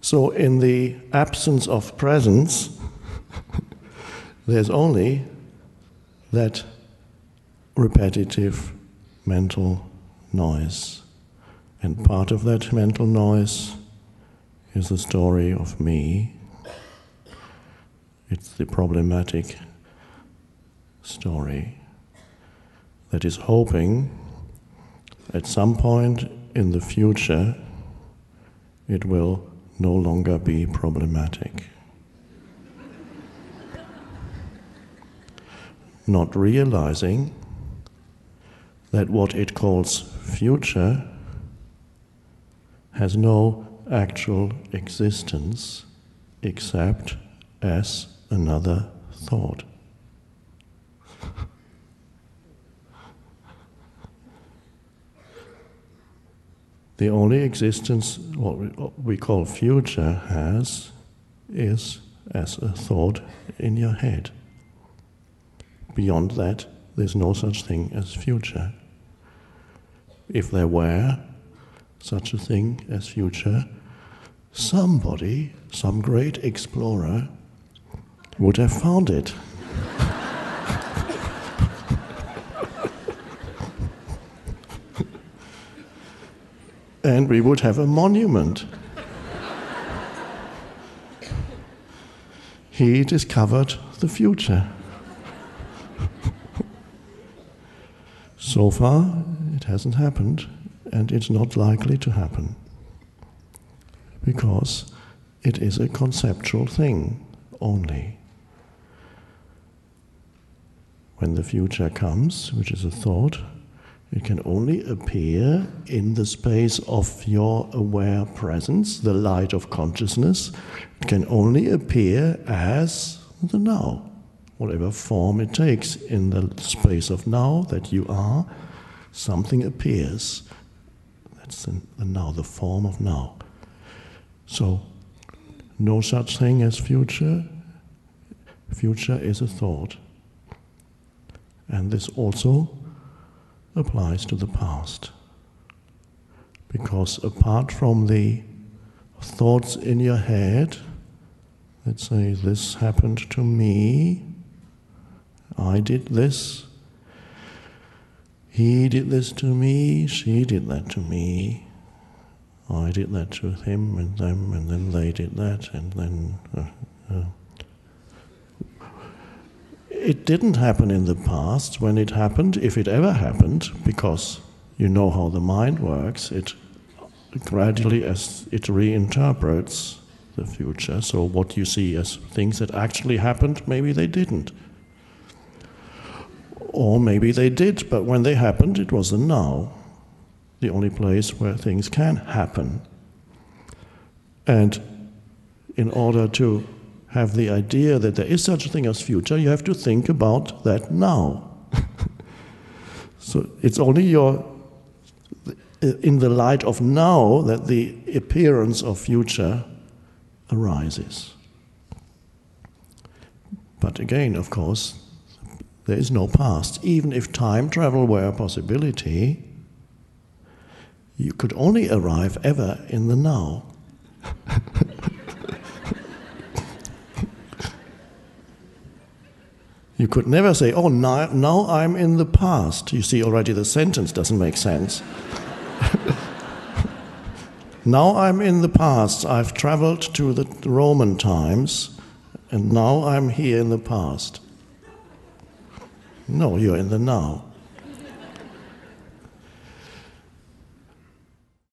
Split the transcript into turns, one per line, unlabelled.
So, in the absence of presence, there's only that repetitive mental noise. And part of that mental noise is the story of me. It's the problematic story that is hoping at some point in the future it will no longer be problematic. Not realizing that what it calls future has no actual existence except as another thought. The only existence what we, call future has is as a thought in your head. Beyond that, there's no such thing as future. If there were such a thing as future, somebody, some great explorer, would have found it. And we would have a monument. he discovered the future. so far, it hasn't happened, and it's not likely to happen because it is a conceptual thing only. When the future comes, which is a thought, it can only appear in the space of your aware presence, the light of consciousness. It can only appear as the now, whatever form it takes in the space of now that you are. Something appears. That's the, now, the form of now. So, no such thing as future. Future is a thought. And this also applies to the past. Because apart from the thoughts in your head that say, This happened to me, I did this, he did this to me, she did that to me, I did that to him and them, and then they did that, and then. Uh, uh, it didn't happen in the past. When it happened, if it ever happened, because you know how the mind works, it gradually, as it reinterprets the future. So what you see as things that actually happened, maybe they didn't. Or maybe they did, but when they happened, it was the now, the only place where things can happen. And in order to have the idea that there is such a thing as future, you have to think about that now. so it's only your in the light of now that the appearance of future arises. But again, of course, there is no past. Even if time travel were a possibility, you could only arrive ever in the now. You could never say, oh, now, now I'm in the past. You see, already the sentence doesn't make sense. now I'm in the past. I've traveled to the Roman times, and now I'm here in the past. No, you're in the now.